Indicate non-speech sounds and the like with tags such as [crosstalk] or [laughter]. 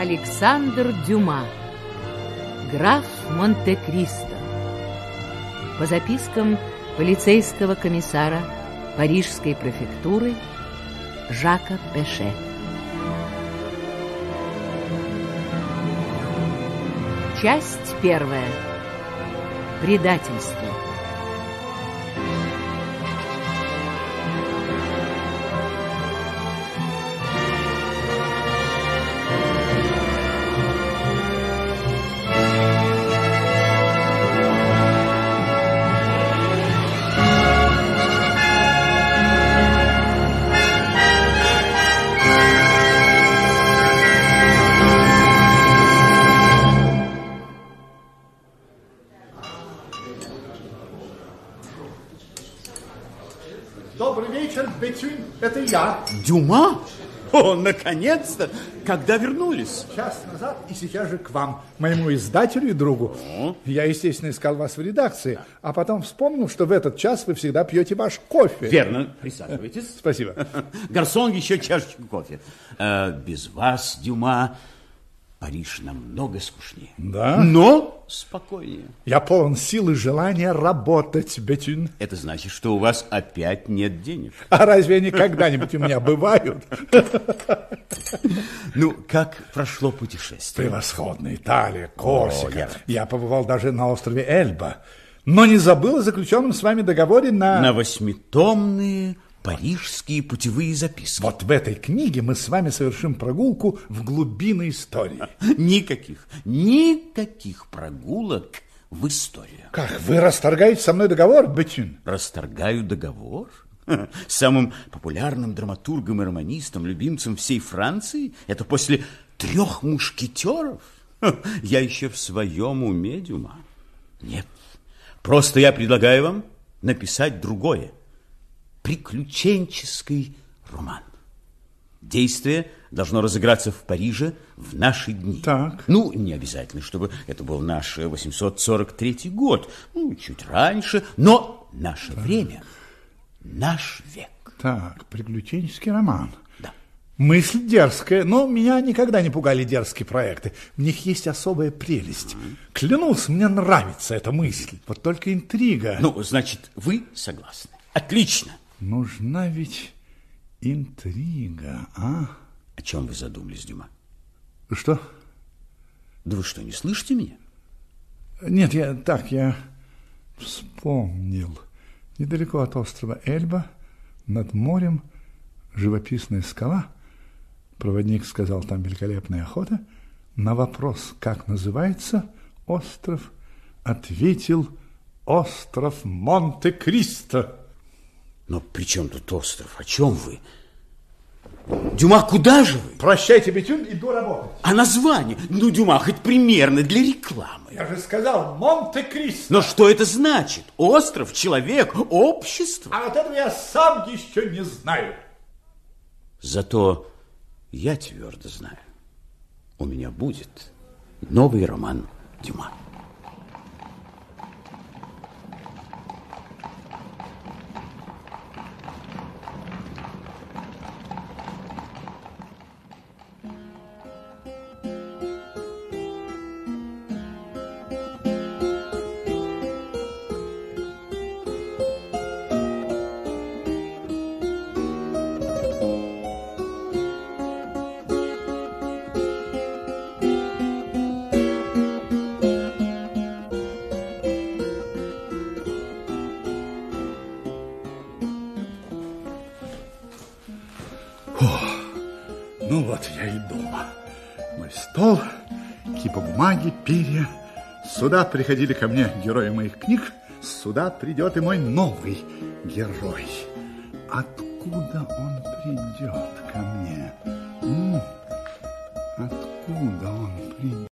Александр Дюма. Граф Монте-Кристо. По запискам полицейского комиссара Парижской префектуры Жака Пеше. Часть первая. Предательство Вечер, Бетюнь. Это я. Дюма? О, наконец-то! Когда вернулись? Час назад и сейчас же к вам, моему издателю и другу. Я, естественно, искал вас в редакции, а потом вспомнил, что в этот час вы всегда пьете ваш кофе. Верно. Присаживайтесь. [laughs] Спасибо. [laughs] Гарсон, еще чашечку кофе. Э, без вас, Дюма, Париж намного скучнее. Да? Но спокойнее. Я полон сил и желания работать, Бетюнь. Это значит, что у вас опять нет денег. А разве они когда-нибудь у меня бывают? Ну, как прошло путешествие? Превосходно. Италия, Корсика. я- Я побывал даже на острове Эльба. Но не забыл о заключенном с вами договоре на... На восьмитомные парижские путевые записки. Вот в этой книге мы с вами совершим прогулку в глубины истории. Никаких, никаких прогулок в историю. Как, вы расторгаете со мной договор, Бетюн? Расторгаю договор? Самым популярным драматургом и романистом, любимцем всей Франции? Это после трех мушкетеров? Я еще в своем уме, Дюма. Нет, просто я предлагаю вам написать другое. Приключенческий роман. Действие должно разыграться в Париже в наши дни. Так. Ну, не обязательно, чтобы это был наш э, 843 год. Ну, чуть раньше, но наше время, наш век. Так, приключенческий роман. Да. Мысль дерзкая, но меня никогда не пугали дерзкие проекты. В них есть особая прелесть. Клянусь, мне нравится эта мысль. Вот только интрига. Ну, значит, вы согласны. Отлично. Нужна ведь интрига, а? О чем вы задумались, Дюма? Что? Да вы что, не слышите меня? Нет, я так, я вспомнил. Недалеко от острова Эльба, над морем, живописная скала. Проводник сказал, там великолепная охота. На вопрос, как называется остров, ответил остров Монте-Кристо. Но при чем тут остров? О чем вы? Дюма, куда же вы? Прощайте, Бетюн, иду работать. А название? Ну, Дюма, хоть примерно для рекламы. Я же сказал Монте-Кристо. Но что это значит? Остров, человек, общество? А вот этого я сам еще не знаю. Зато я твердо знаю, у меня будет новый роман Дюма. Ну вот я и дома. Мой стол, кипа бумаги, перья. Сюда приходили ко мне герои моих книг. Сюда придет и мой новый герой. Откуда он придет ко мне? М? Откуда он